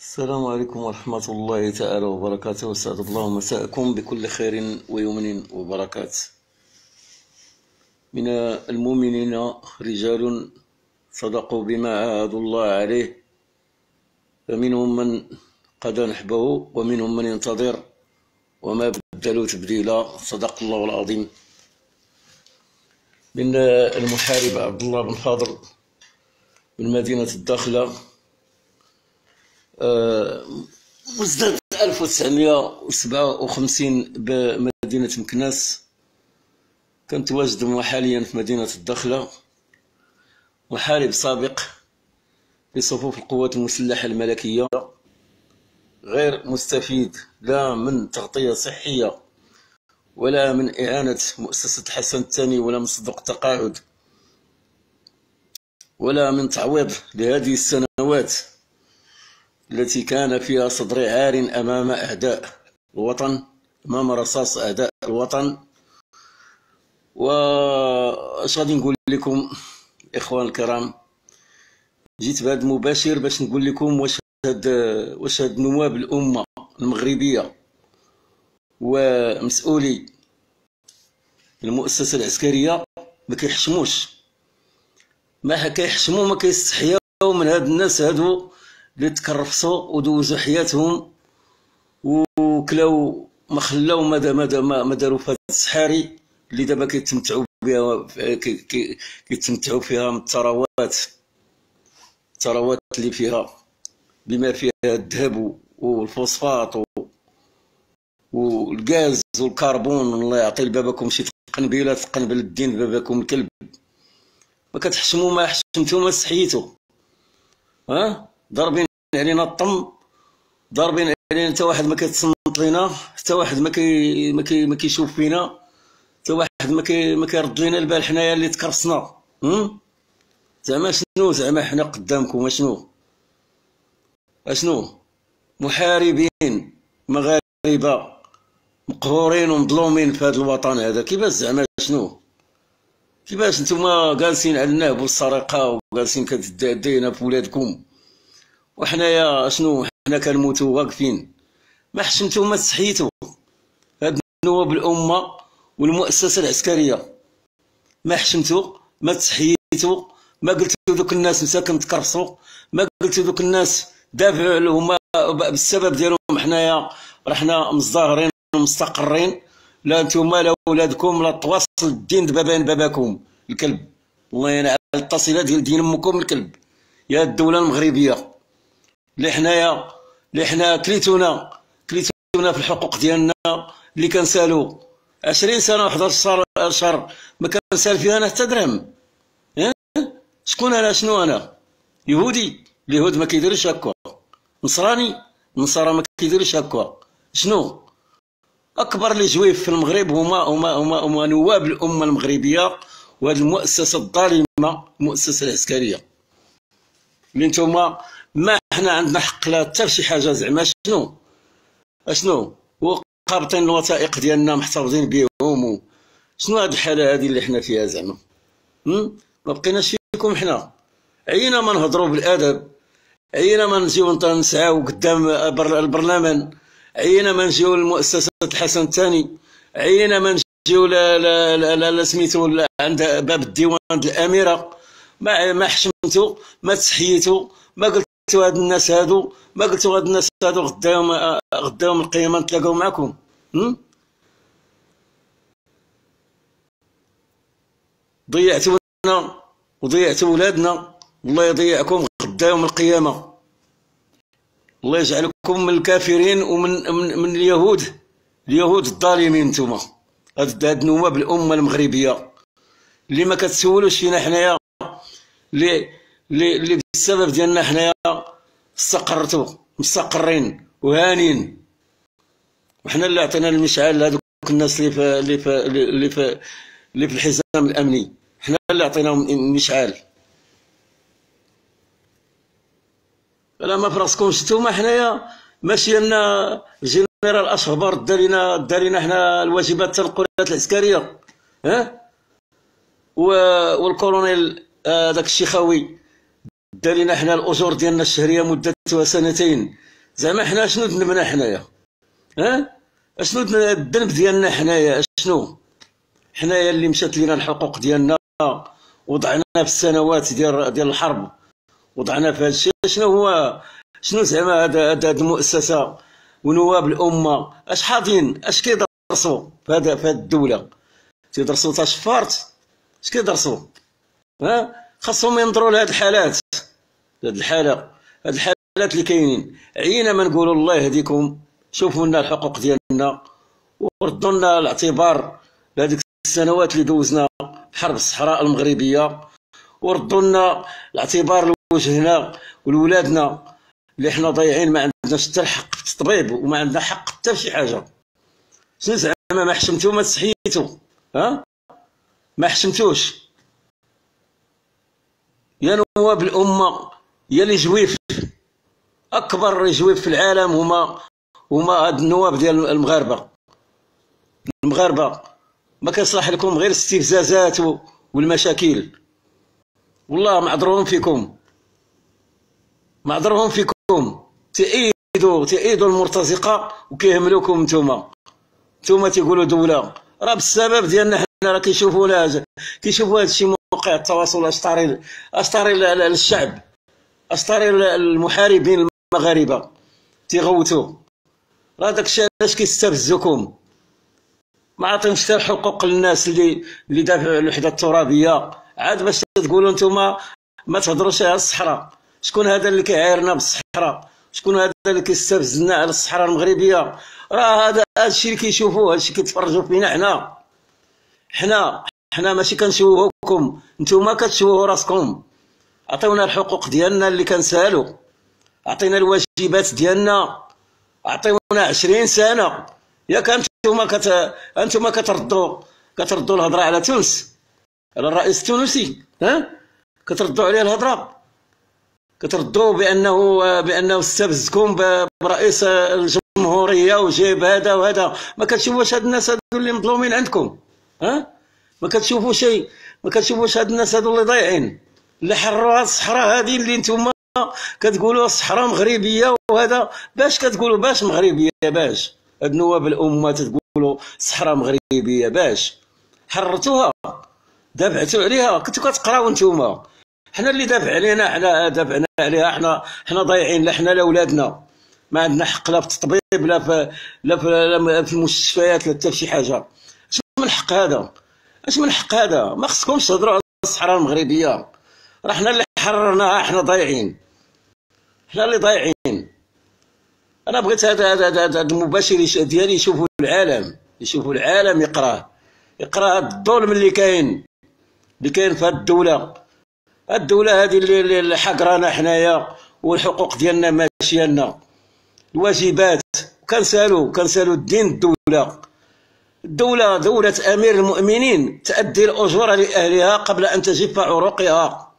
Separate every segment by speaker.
Speaker 1: السلام عليكم ورحمة الله تعالى وبركاته. وسعد الله مساءكم بكل خير ويمن وبركات. من المؤمنين رجال صدقوا بما عاهدوا الله عليه. فمنهم من قضى نحبه ومنهم من ينتظر. وما بدلوا تبديلا. صدق الله العظيم. من المحارب عبد الله بن فاضل من مدينة الداخلة. مزداد 1957 بمدينة مكناس. كنت واجد حاليا في مدينة الدخلة محارب سابق في صفوف القوات المسلحة الملكية. غير مستفيد لا من تغطية صحية ولا من إعانة مؤسسة الحسن الثاني ولا من صدق التقاعد ولا من تعويض لهذه السنوات. التي كان فيها صدري عار أمام أعداء الوطن أمام رصاص أعداء الوطن. واش غادي نقول لكم إخوان الكرام جيت بهذا المباشر باش نقول لكم واش هاد واش هاد نواب الأمة المغربية ومسؤولي المؤسسة العسكرية ما كيحشموش. ما كيحشموا ما كيستحياو من هاد الناس هادو اللي تكرفصوا ودوزوا حياتهم وكلاو ما خلاو ما ما ما داروا في هذا السحاري اللي دابا كيتمتعوا بها كيتمتعوا فيها من الثروات. الثروات اللي فيها بما فيها الذهب والفوسفات والغاز والكربون الله يعطي لبابكم شي قنبيله تقنبل الدين بابكم الكلب. ما كتحشموا ما حشمتوا ما استحيتوا ها؟ ضاربين علينا الطم ضاربين علينا حتى واحد ما كيتصنت لينا حتى واحد ما كي ما كي ما كيشوف فينا حتى واحد ما كي ما كيرد لينا البال حنايا اللي تكرفصنا زعما شنو؟ زعما حنا قدامكم اشنو؟ اشنو؟ محاربين مغاربة مقهورين ومظلومين في هذا الوطن هذا. كيفاش زعما شنو؟ كيفاش نتوما جالسين على النهب والسرقة وجالسين كدينا في ولادكم؟ وحنايا شنو حنا كنموتوا واقفين. ما حشمتوا ما استحيتوا هاد نواب الأمة والمؤسسة العسكرية. ما حشمتوا ما تحييتوا ما قلتوا دوك الناس مساكن تكرفصوا ما قلتوا دوك الناس دافعوا عليهم. بالسبب ديالهم حنايا رحنا مزدهرين ومستقرين لا نتوما لا ولادكم لا تواصل الدين دابا بين باباكم. الكلب. الله ينعل التصيلة ديال دين أمكم الكلب. يا الدولة المغربية. اللي حنايا اللي حنا كليتونا كليتونا في الحقوق ديالنا اللي كنسالو. 20 سنة و11 شهر ما كنسال فيها أنا حتى درهم. شكون أنا؟ شنو أنا؟ يهودي اليهود ما كيديروش هكا. نصراني النصارى ما كيديروش هكا. شنو؟ أكبر لي جويف في المغرب هما هما هما, هما نواب الأمة المغربية وهذه المؤسسة الظالمة المؤسسة العسكرية. اللي نتوما ما حنا عندنا حق لا حتى شي حاجة زعما. شنو؟ أشنو؟ وقابطين الوثائق ديالنا محتفظين بهم شنو هاد الحالة هذه اللي حنا فيها زعما؟ ما بقيناش فيكم حنا. عينا ما نهضروا بالأدب. عينا ما نجيو نسعاو قدام البرلمان. عينا ما نجيو لمؤسسه الحسن الثاني. عينا ما نجيو لا لا لا, لا سميتو عند باب الديوان الأميرة. ما ما حشمتو ما تحييتو ما قلت قلتوا هاد الناس هادو ما قلتوا هاد الناس هادو غداهم غداهم القيامة نتلاقاو معكم ضيعتونا وضيعتوا ولادنا الله يضيعكم غدا يوم القيامة. الله يجعلكم من الكافرين ومن من, من اليهود. اليهود الظالمين نتوما. هاد هاد نواب الامه المغربية. اللي ما كتسولوش فينا حنايا. اللي اللي بالسبب ديالنا حنايا استقرتوا مستقرين وهانين. وحنا اللي عطينا المشعل لهذوك الناس اللي في اللي في اللي في اللي في الحزام الأمني. حنا اللي عطيناهم المشعل. لا ما فراسكمش نتوما حنايا ماشي لنا الجنرال أشهبر دارينا دارينا حنا الواجبات التنقلات العسكرية ها؟ والكولونيل هذاك الشيخاوي. دارينا حنا الأجور ديالنا الشهرية مدتها سنتين. زعما حنا شنو ذنبنا حنايا؟ ها؟ اشنو الذنب ديالنا حنايا؟ شنو؟ حنايا اللي مشات لينا الحقوق ديالنا وضعنا في السنوات ديال ديال الحرب. وضعنا في هذا الشيء شنو هو؟ شنو زعما هذا المؤسسة؟ ونواب الامه أش حاضين أش كيدرسوا في هذا في هذه الدولة؟ تيدرسوا تشفارت أش كيدرسوا؟ ها؟ خاصهم ينظروا لهاد الحالات. هاد الحاله هاد الحالات اللي كاينين. عينا ما نقولوا الله يهديكم. شوفوا لنا الحقوق ديالنا. وردوا لنا الاعتبار لهذيك السنوات اللي دوزنا حرب الصحراء المغربية. وردوا لنا الاعتبار لوجهنا ولولادنا. اللي حنا ضايعين ما عندناش حتى الحق في التطبيب وما عندنا حق حتى في شي حاجة. شنو زعما ما حشمتو ما تسحيتو ها؟ ما حشمتوش. يا نواب الأمة يا اللي جويف. أكبر جويف في العالم هما هما هاد النواب ديال المغاربة. المغاربة. ما كيصلح لكم غير الاستفزازات والمشاكل. والله معذرهم فيكم. معذرهم فيكم. تأيدوا تأيدوا المرتزقة وكيهملوكم نتوما. نتوما تيقولوا دولة. راه بالسبب ديالنا حنا راه كيشوفوا هذا الشيء موقع التواصل اشطاري اشطاري للشعب. اشطاري المحاربين المغاربة. تيغوتوا راه داك الشيء علاش كيستفزكم ما عطيهمش حتى الحقوق للناس اللي اللي دافعوا الوحدة الترابية. عاد باش تقولوا نتوما ما تهضروش على الصحراء. شكون هذا اللي كيعايرنا بالصحراء؟ شكون هذا اللي كيستفزنا على الصحراء المغربية؟ راه هذا الشيء اللي كيشوفوه هادشي كيتفرجوا فينا حنا. حنا حنا ماشي كنشوهوكم نتوما كتشوهوا راسكم. عطيونا الحقوق ديالنا اللي كنسالو. عطينا الواجبات ديالنا. عطيونا عشرين سنة. ياك أنتم كت أنتم كتردوا كتردوا الهضرة على تونس. على الرئيس التونسي. ها؟ كتردوا عليه الهضرة. كتردوا بانه بأنه استفزكم برئيس الجمهورية وجيب هذا وهذا. ما كتشوفوش هاد الناس هادو اللي مظلومين عندكم. ها؟ ما كتشوفوا شيء ما كتشوفوش هاد الناس هادو اللي ضايعين. هاد الصحراء هذه اللي نتوما كتقولوا الصحراء مغربية وهذا باش كتقولوا باش مغربية باش. هاد نواب الأمة تقولوا صحراء مغربية باش. حررتوها. دافعتوا عليها. كنتوا كتقراو نتوما. حنا اللي دافع علينا حنا دافعنا عليها. حنا حنا ضايعين لا حنا لا ولادنا. ما عندنا حق لا في التطبيب لا في لا في, لا في المستشفيات لا حتى شي حاجة. اش من الحق هذا؟ اش من الحق هذا؟ ما خصكمش تهضروا على الصحراء المغربية. راه حنا اللي حررناها حنا ضايعين. حنا اللي ضايعين. أنا بغيت هذا المباشر ديالي يشوفوا العالم يشوفوا العالم يقراه يقرأ الظلم اللي كاين اللي كاين في هذه الدولة. الدولة هذه اللي حقرانا حنايا والحقوق ديالنا ماشية لنا. الواجبات كنسالو كنسالو الدين الدولة. الدولة دولة أمير المؤمنين تؤدي الأجور لأهلها قبل أن تجف عروقها.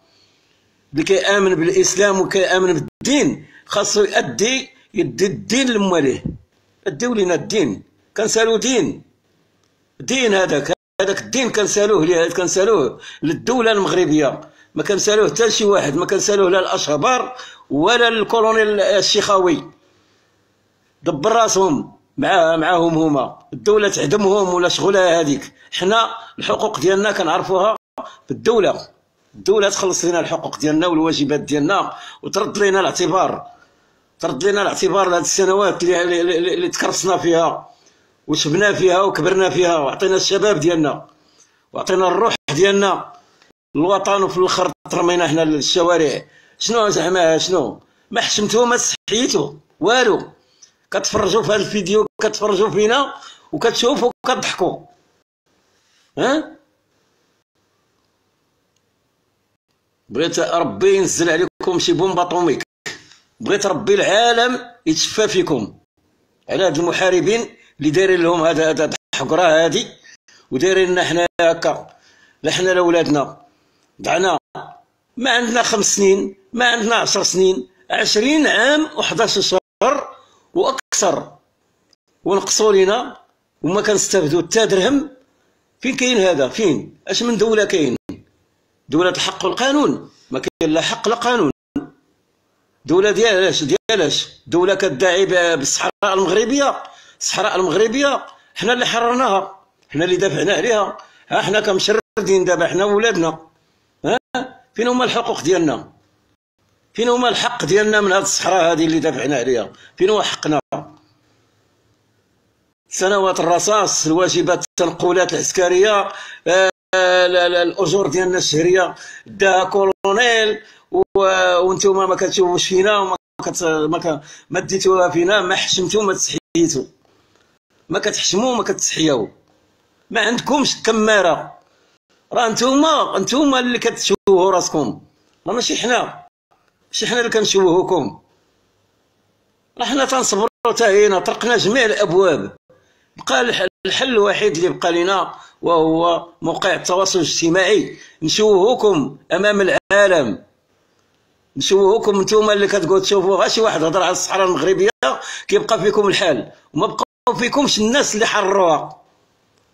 Speaker 1: اللي كيامن بالإسلام وكيامن بالدين خاصو يؤدي يدي الدين لمواليه أديو لينا الدين. كنسالو دين. دين هذاك هذاك الدين كنسالوه كنسالوه للدولة المغربية. ما كنسالوه حتى لشي واحد ما كنسالوه لا الاشهبار ولا الكولونيل الشيخاوي. دبر راسهم مع معاهم هما. الدولة تعدمهم ولا شغلها هذيك. حنا الحقوق ديالنا كنعرفوها بالدولة. الدولة تخلص لنا الحقوق ديالنا والواجبات ديالنا وترد لنا الاعتبار ترد لنا الاعتبار لهاد السنوات اللي, اللي, اللي تكرسنا فيها وشبنا فيها وكبرنا فيها وعطينا الشباب ديالنا وعطينا الروح ديالنا. الوطن وفي الآخر ترمينا حنا للشوارع. شنو زعما؟ شنو؟ ما حشمتو ما استحيتو والو. كتفرجوا في هذا الفيديو كتفرجوا فينا وكتشوفوا وكتضحكوا. ها؟ بغيت ربي ينزل عليكم شي بومبا طوميك بغيت ربي العالم يتشفى فيكم. على هاد المحاربين اللي دايرين لهم هذا هذا الحقرة هادي ودايرين لنا حنا هكا. لا حنا لا ولادنا. ما عندنا خمس سنين ما عندنا عشر سنين. عشرين عام وحداش شهر وأكثر. ونقصوا لينا وما كنستافدوا. حتى درهم فين كاين هذا؟ فين؟ أش من دولة كاين؟ دولة الحق والقانون. ما كاين لا حق لا قانون. دولة ديالاش ديالاش دولة كدعي بالصحراء المغربية. الصحراء المغربية حنا اللي حررناها. حنا اللي دافعنا عليها. ها حنا كمشردين دابا حنا ولادنا. ها؟ فين هما الحقوق ديالنا؟ فين هما الحق ديالنا من هذه الصحراء هذه اللي دافعنا عليها؟ فين هو حقنا؟ سنوات الرصاص الواجبات التنقلات العسكرية آه، الأجور ديالنا الشهريه داها كولونيل وأنتم ما كتشوفوش فينا وما كت ما ما ديتوها فينا ما حشمتو ما تسحيتو ما كتحشموا ما كتسحياو ما عندكمش كمارة. راه نتوما نتوما اللي كتشوهوا راسكم. راه ماشي حنا. ماشي حنا اللي كنشوهوكم. راه حنا تنصبروا حتى طرقنا جميع الأبواب. بقى الحل الوحيد اللي بقى لنا وهو موقع التواصل الاجتماعي. نشوهوكم أمام العالم. نشوهوكم نتوما اللي كتقول تشوفوا غير شي واحد هضر على الصحراء المغربية كيبقى فيكم الحال. وما بقاو فيكمش الناس اللي حرروها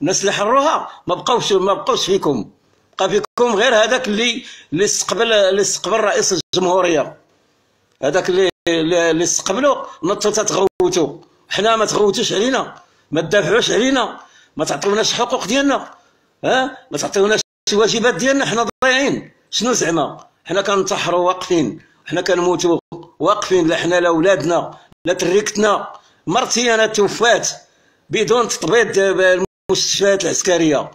Speaker 1: الناس اللي حرروها ما بقاوش ما بقاوش فيكم. بقى فيكم غير هذاك اللي اللي استقبل اللي استقبل رئيس الجمهورية. هذاك اللي اللي استقبلوا نطوا تتغوتوا حنا ما تغوتوش علينا. ما تدافعوش علينا ما تعطيوناش الحقوق ديالنا ها؟ ما تعطيوناش الواجبات ديالنا حنا ضايعين. شنو زعما؟ حنا كنتحروا واقفين حنا كنموتوا واقفين لا حنا لا ولادنا لا تركتنا مرتي أنا توفات بدون تطبيط المستشفيات العسكرية.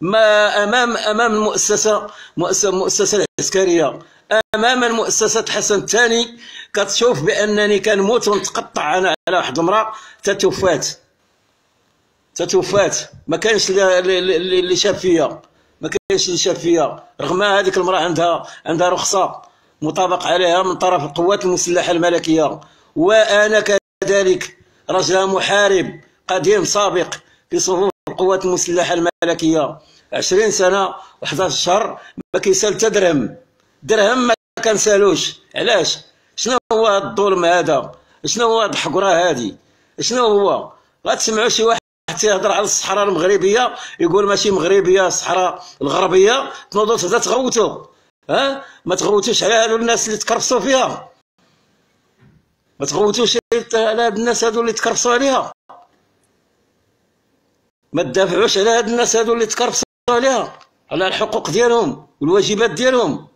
Speaker 1: ما أمام أمام المؤسسة مؤسسة المؤسسه العسكرية. أمام المؤسسة حسن الثاني كتشوف بأنني كنموت ونتقطع أنا على واحد المرأة تتوفات. تتوفات. ما كانش اللي شاف فيا. ما كانش اللي شاف فيا. رغم هذيك المرأة عندها عندها رخصة مطابق عليها من طرف القوات المسلحة الملكية. وأنا كذلك رجل محارب قديم سابق في صفوف القوات المسلحة الملكية. 20 سنة و11 شهر ما كيسال حتى درهم. درهم ما كنسالوش. علاش؟ شنو هو الظلم هذا؟ شنو هو الحقرة هذه شنو هو؟ غتسمعوا شي واحد تيهضر على الصحراء المغربية يقول ماشي مغربية الصحراء الغربية تنوضوا تبدا تغوتوا ها؟ ما تغوتوش على هذو الناس اللي تكرفصوا فيها. ما تغوتوش على هاد الناس هادو اللي تكرفصوا عليها. ما تدافعوش على هاد الناس هادو اللي تكرفصوا عليها. على الحقوق ديالهم والواجبات ديالهم.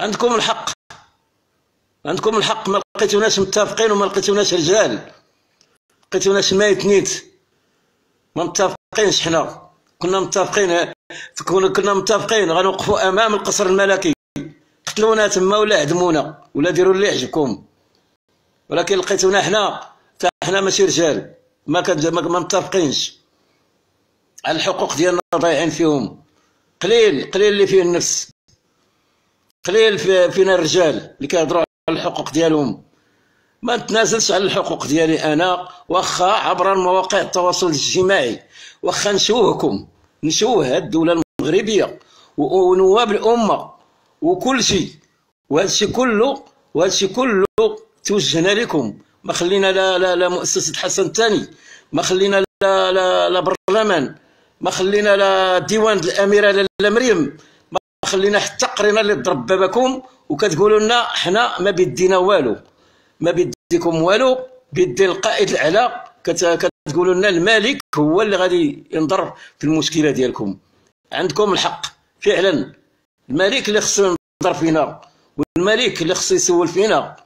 Speaker 1: عندكم الحق. عندكم الحق ما لقيتوناش متفقين وما لقيتوناش رجال. لقيتوناش ميت نيت ما متفقينش حنا. كنا متفقين كنا متفقين. غنوقفوا أمام القصر الملكي. قتلونا تما ولا عدمونا ولا ديروا اللي يعجبكم ولكن لقيتونا حنا. حنا ماشي رجال. ما كان ما متفقينش. على الحقوق ديالنا ضايعين فيهم. قليل قليل اللي فيه النفس. قليل فينا الرجال اللي كيهضروا الحقوق ديالهم. ما نتنازلش على الحقوق ديالي أنا واخا عبر مواقع التواصل الاجتماعي. واخا نشوهكم. نشوه الدولة المغربية ونواب الأمة وكل شيء. وهذا الشيء كله وهذا الشيء كله توجهنا لكم. ما خلينا لا لا لا مؤسسة حسن الثاني ما خلينا لا لا لا برلمان. ما خلينا لا ديوان الأميرة لا مريم. ما خلينا حتى قرينا اللي ضرب بابكم وكتقولوا لنا حنا ما بيدينا والو. ما بيديكم والو بيدي القائد الأعلى. كتقولوا لنا الملك هو اللي غادي ينظر في المشكلة ديالكم. عندكم الحق فعلا. الملك اللي خصو ينظر فينا والملك اللي خصو يسول فينا.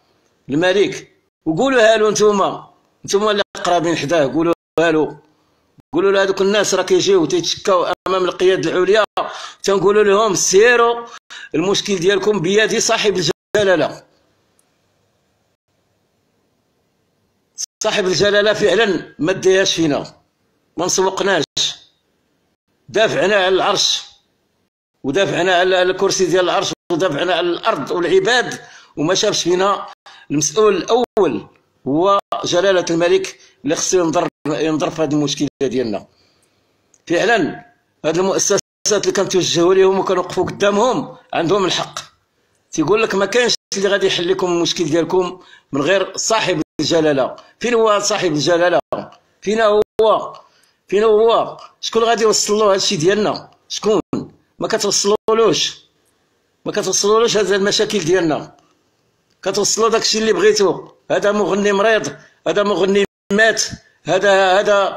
Speaker 1: الملك وقولوا له نتوما. نتوما اللي قرابين حداه قولوا له قولوا له هذوك الناس راه كيجيو تيتشكاو أمام القيادة العليا. تنقولوا لهم سيروا المشكل ديالكم بيد صاحب الجلالة. صاحب الجلالة فعلا ما ديهاش فينا. ما نسوقناش. دافعنا على العرش. ودافعنا على الكرسي ديال العرش. ودافعنا على الأرض والعباد. وما شافش فينا. المسؤول الأول هو جلالة الملك اللي خصو ينظر ينظر في هذه المشكلة ديالنا. فعلا هذه المؤسسات اللي كنتوجهوا لهم وكنوقفوا قدامهم عندهم الحق. تيقول لك ما كانش اللي غادي يحل لكم المشكل ديالكم من غير صاحب الجلالة. فين هو صاحب الجلالة؟ فين هو؟ فين هو؟ شكون غادي يوصل له هادشي ديالنا؟ شكون؟ ما كتوصلولوش. ما كتوصلولوش هاد المشاكل ديالنا. كتوصلوا داكشي اللي بغيتو. هذا مغني مريض هذا مغني مات. هذا هذا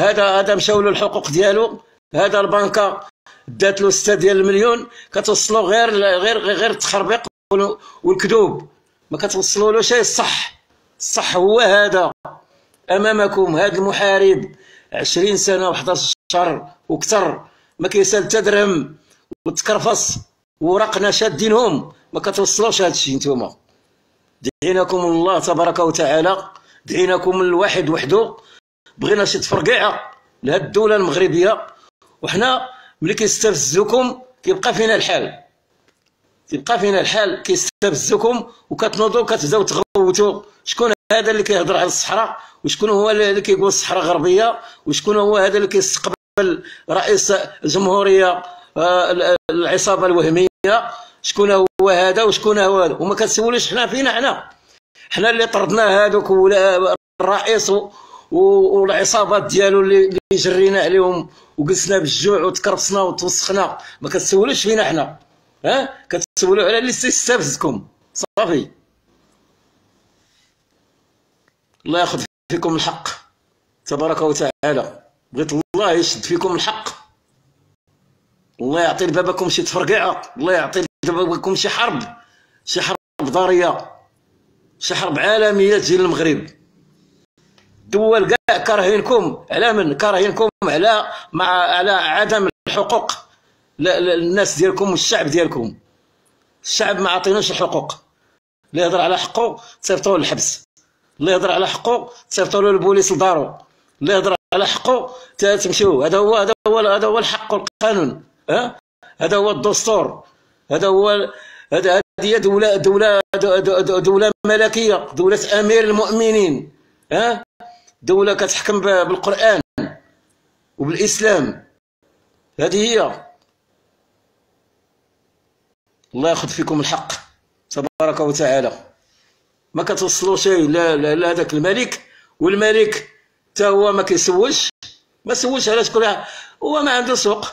Speaker 1: هذا هذا مشاو له الحقوق ديالو. هذا البنكة دات له 6 ديال المليون. كتوصلوا غير غير غير التخربيق والكذوب. ما كتوصلولوش الصح الصح هو هذا. أمامكم هذا المحارب 20 سنة و11 شهر وكثر ما كيسال حتى درهم وتكرفص ورقنا شادينهم ما كتوصلوش هذا الشيء نتوما. دعيناكم الله تبارك وتعالى. دعيناكم الواحد وحده بغينا شي تفرقيعة لهاد الدولة المغربية. وحنا ملي كيستفزوكم كيبقى فينا الحال. كيبقى فينا الحال كيستفزوكم وكتنوضوا كتبداو تغوتوا. شكون هذا اللي كيهضر على الصحراء؟ وشكون هو اللي كيقول الصحراء غربية؟ وشكون هو هذا اللي كيستقبل رئيس الجمهوريه آه، العصابة الوهمية؟ شكون هو هذا وشكون هو هذا؟ وما كتسولوش حنا فينا حنا. حنا اللي طردنا هذوك الرئيس والعصابات ديالو اللي جرينا عليهم وجلسنا بالجوع وتكرفصنا وتوسخنا. ما كتسولوش فينا حنا. ها؟ كتسولوا على اللي استفزكم صافي. الله ياخذ فيكم الحق. تبارك وتعالى. بغيت الله يشد فيكم الحق. الله يعطي لبابكم شي تفرقيعة. الله يعطي لبابكم شي حرب. شي حرب ضارية. شي حرب عالميه تجي للمغرب الدول كاع كارهينكم على من؟ كارهينكم على مع على عدم الحقوق. للناس ديالكم والشعب ديالكم. الشعب ما عطينوش الحقوق. اللي يهضر على حقه تصيفطوه للحبس. اللي يهضر على حقه تصيفطوا له البوليس لدارو. اللي يهضر على حقه تمشيو. هذا هو هذا هو هذا هو الحق والقانون ها؟ هذا هو الدستور. هذا هو هذا هذه دولة دولة دولة ملكية دولة أمير المؤمنين ها؟ دولة كتحكم بالقرآن وبالإسلام. هذه هي. الله ياخذ فيكم الحق تبارك وتعالى. ما كتوصلوا شيء لا لهذاك الملك والملك حتى هو ما كيسولش. ما سولش على شكون هو ما عنده سوق.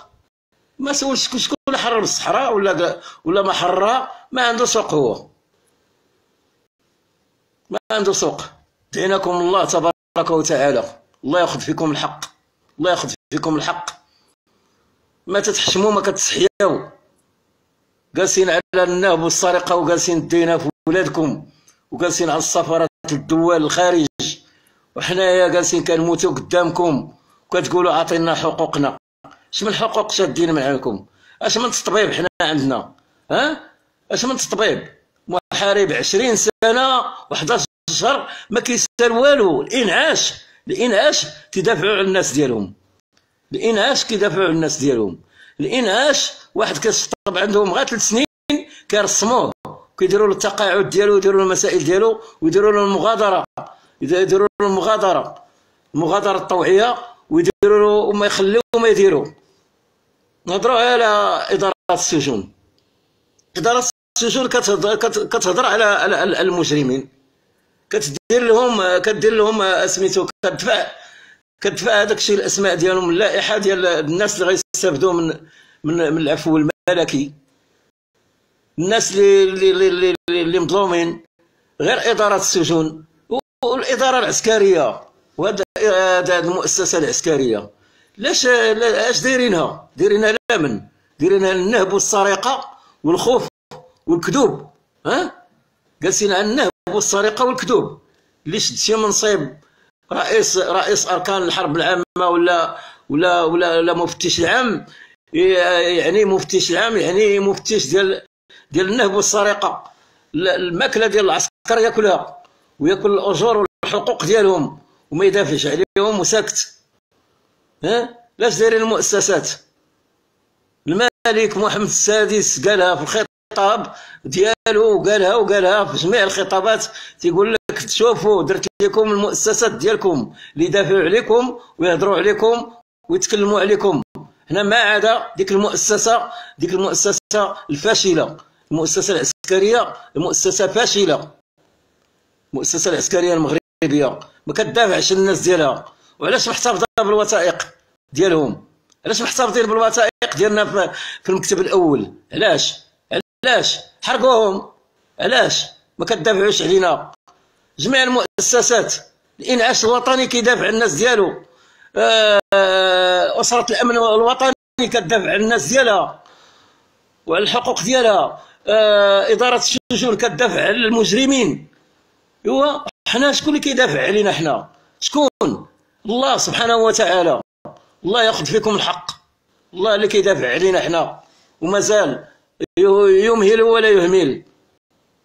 Speaker 1: ما سولش شكون حرر الصحراء ولا ولا ما حرها ما عنده سوق هو. ما عنده سوق. دعيناكم الله تبارك وتعالى. الله ياخذ فيكم الحق. الله ياخذ فيكم الحق. ما تتحشموا ما كتستحياو جالسين على النهب والسرقة وجالسين الدينا في ولادكم وجالسين على السفرات الدول الخارج. وحنايا جالسين كنموتوا قدامكم. وكتقولوا عطينا حقوقنا. اش من حقوق شادين معاكم اش من تطبيب حنا عندنا؟ ها؟ اش من تطبيب؟ محارب 20 سنة و11 شهر ما كيسال والو. الإنعاش الإنعاش كيدافعوا على الناس ديالهم. الإنعاش كيدافعوا على الناس ديالهم. الإنعاش واحد كيسطب عندهم غير ثلاث سنين كيرسموه. كيديروا له التقاعد ديالو ويديروا له المسائل ديالو ويديروا له المغادرة. يديروا له المغادرة المغادرة الطوعية ويديروا له وما يخليو ما يديروا. نهضروا على إدارة السجون. إدارة السجون كتهضر على المجرمين. كتدير لهم كدير لهم سميتو كتدفع كتدفع هذاك الشيء الأسماء ديالهم اللائحة ديال الناس اللي غيستافدوا من من من العفو الملكي. الناس اللي اللي اللي, مظلومين. غير إدارة السجون. والإدارة العسكرية. وهذا هذا المؤسسة العسكرية. لاش اش دايرينها؟ دايرينها لا من دايرينها النهب والسرقة والخوف والكذوب ها؟ جالسين على النهب والسرقة والكذوب. اللي شد شي منصب رئيس رئيس أركان الحرب العامة ولا ولا ولا, ولا مفتش العام يعني مفتش العام يعني مفتش ديال ديال النهب والسرقة. الماكلة ديال العسكر ياكلها وياكل الأجور والحقوق ديالهم وما يدافعش عليهم وساكت. ها؟ لاش دايرين المؤسسات. الملك محمد السادس قالها في الخطاب ديالو وقالها وقالها في جميع الخطابات. تيقول لك تشوفوا درت لكم المؤسسات ديالكم اللي يدافعوا عليكم ويهضروا عليكم ويتكلموا عليكم. هنا ما عدا ديك المؤسسة ديك المؤسسة الفاشلة المؤسسة العسكرية المؤسسة فاشلة. المؤسسة العسكرية المغربية. ما كتدافعش الناس ديالها. وعلاش محتفظه بالوثائق ديالهم؟ علاش محتفظين بالوثائق ديالنا في المكتب الأول؟ علاش؟ علاش؟ حرقوهم. علاش؟ ما كتدافعوش علينا. جميع المؤسسات الإنعاش الوطني كيدافع على الناس ديالو. آه، أسرة الأمن الوطني كتدافع على الناس ديالها. وعلى الحقوق ديالها. آه، إدارة السجون كتدافع على المجرمين. ايوا حنا شكون اللي كيدافع علينا حنا؟ شكون؟ الله سبحانه وتعالى الله يأخذ فيكم الحق. الله اللي كيدافع علينا حنا ومازال يمهل ولا يهمل.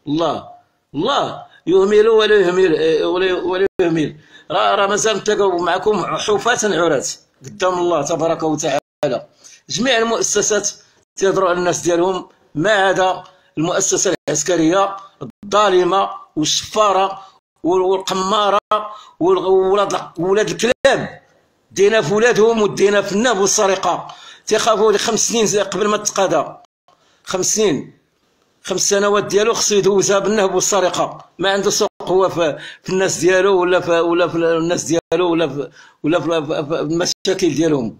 Speaker 1: الله الله يهمل ولا يهمل ولا يهمل. راه راه مازال نتلاقاو معكم حفاة عراة قدام الله تبارك وتعالى. جميع المؤسسات تيهضروا على الناس ديالهم. ما عدا المؤسسة العسكرية الظالمة والشفارة والقمارة وولاد ولاد الكلاب. دينا في ولادهم ودينا في الناب والسرقة. تيخافوا خمس سنين قبل ما تقاضى خمس سنين. خمس سنوات ديالو خصو يدوزها بالنهب والسرقة. ما عنده سوق هو في, في الناس ديالو ولا في ولا في الناس ديالو ولا في ولا في المشاكل ديالهم.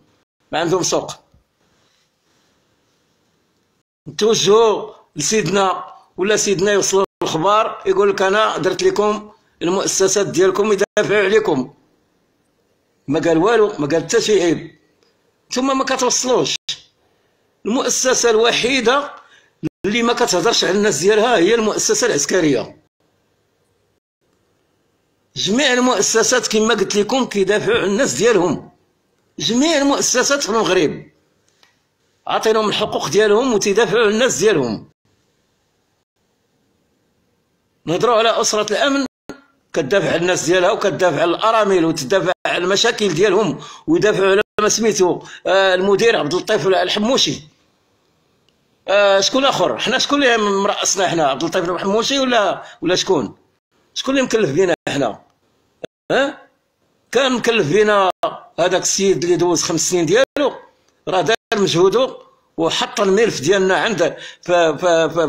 Speaker 1: ما عندهم سوق. نتوجهوا لسيدنا ولا سيدنا يوصلوا الخبر. يقول لك أنا درت لكم المؤسسات ديالكم يدافعوا عليكم. ما قال والو ما قال حتى شي عيب. ثم ما كتوصلوش. المؤسسة الوحيدة اللي ما كتهضرش على الناس ديالها هي المؤسسة العسكرية. جميع المؤسسات كما قلت لكم كيدافعوا على الناس ديالهم. جميع المؤسسات في المغرب. عطيناهم الحقوق ديالهم وتدافعوا على الناس ديالهم. نهضروا على أسرة الأمن. كتدافع على الناس ديالها وكتدافع على الأرامل وتدافع على المشاكل ديالهم ويدافعوا على ما سميتو آه، المدير عبد اللطيف الحموشي. آه شكون آخر؟ حنا شكون اللي مرأسنا حنا؟ عبد اللطيف الحموشي ولا ولا شكون؟ شكون اللي مكلف بينا حنا؟ ها؟ كان مكلف بينا هذاك السيد اللي دوز خمس سنين ديالو راه دار مجهوده وحط الملف ديالنا عنده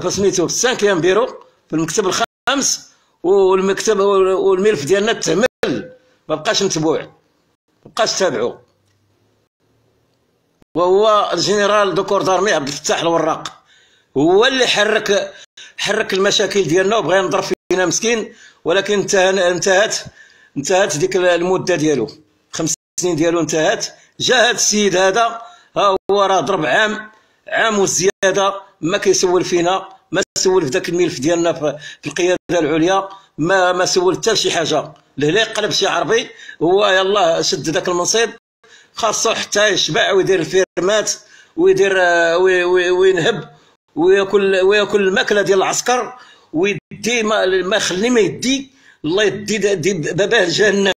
Speaker 1: فسميتو في السانكيام بيرو في المكتب الخامس. والمكتب والملف ديالنا تهمل. ما بقاش متبوع. ما بقاش تابعو وهو الجنرال دوكور دارمي عبد الفتاح الوراق. هو اللي حرك حرك المشاكل ديالنا وبغى ينظر فينا مسكين ولكن انتهت انتهت ديك المدة ديالو. خمس سنين ديالو انتهت. جا هذا السيد هذا. ها هو راه ضرب عام عام وزيادة. ما كيسول فينا. ما سول في ذاك الملف ديالنا في القيادة العليا ما ما سول حتى شي حاجة. لهلا قلب شي عربي هو يلاه شد ذاك المنصب خاصو حتى يشبع ويدير الفيرمات ويدير وينهب وياكل وياكل الماكلة ديال العسكر ويدي ما, يخلي ما يدي الله يدي باباه لجهنم.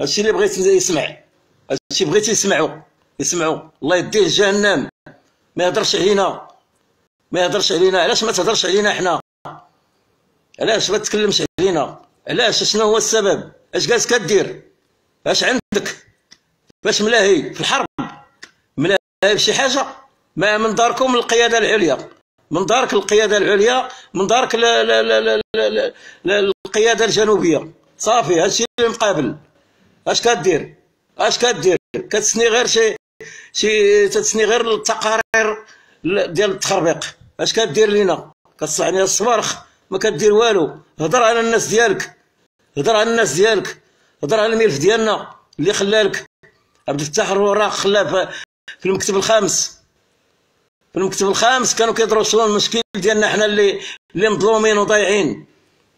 Speaker 1: هادشي اللي بغيت يسمع. هادشي بغيت يسمعوا يسمعوا الله يديه لجهنم. ما يهضرش علينا. ما يهضرش علينا. علاش ما تهضرش علينا حنا؟ علاش ما تكلمش علينا؟ علاش؟ شنو هو السبب؟ اش جالس كدير؟ اش عندك؟ باش ملاهي في الحرب؟ ملاهي بشي حاجة؟ ما من داركم القيادة العليا. من دارك القيادة العليا من دارك القيادة الجنوبية. صافي هادشي اللي مقابل اش كدير؟ اش كدير؟ كتسني غير شي شي تتسني غير التقارير؟ ديال التخربيق. اش كدير لينا؟ كتصعني الصوارخ ما كدير والو. هضر على الناس ديالك. هضر على الناس ديالك. هضر على الملف ديالنا اللي خلالك عبد الفتاح الوراق خلاه في المكتب الخامس. في المكتب الخامس كانوا كيدرسوا المشكل ديالنا حنا اللي اللي مظلومين وضايعين.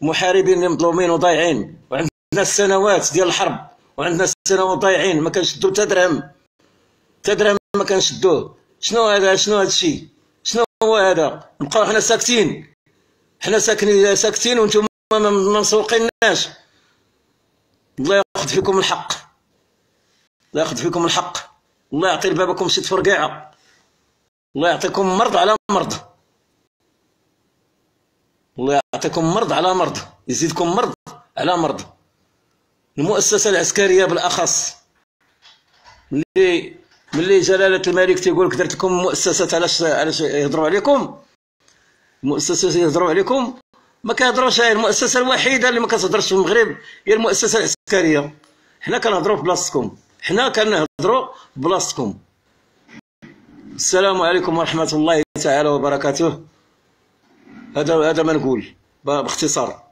Speaker 1: محاربين اللي مظلومين وضايعين. وعندنا السنوات ديال الحرب. وعندنا السنوات ضايعين ما كنشدوا حتى درهم. حتى درهم ما كنشدوه. شنو هذا؟ شنو هذا الشيء؟ شنو هو هذا؟ نبقاو حنا ساكتين. حنا ساكنين ساكتين وأنتم ما مسوقيناش. الله ياخذ فيكم الحق. الله ياخذ فيكم الحق. الله يعطي لبابكم شي تفرقيعه الله يعطيكم مرض على مرض. الله يعطيكم مرض على مرض. يزيدكم مرض على مرض. المؤسسة العسكرية بالأخص. ملي ملي جلالة الملك تيقول لك درت لكم مؤسسات علاش علاش يهضروا عليكم؟ المؤسسات يهضروا عليكم؟ ما كيهضروش هي المؤسسة الوحيدة اللي ما كتهضرش في المغرب هي المؤسسة العسكرية. حنا كنهضروا في بلاصتكم. حنا كنهضروا بلاصتكم. السلام عليكم ورحمة الله تعالى وبركاته. هذا هذا ما نقول باختصار.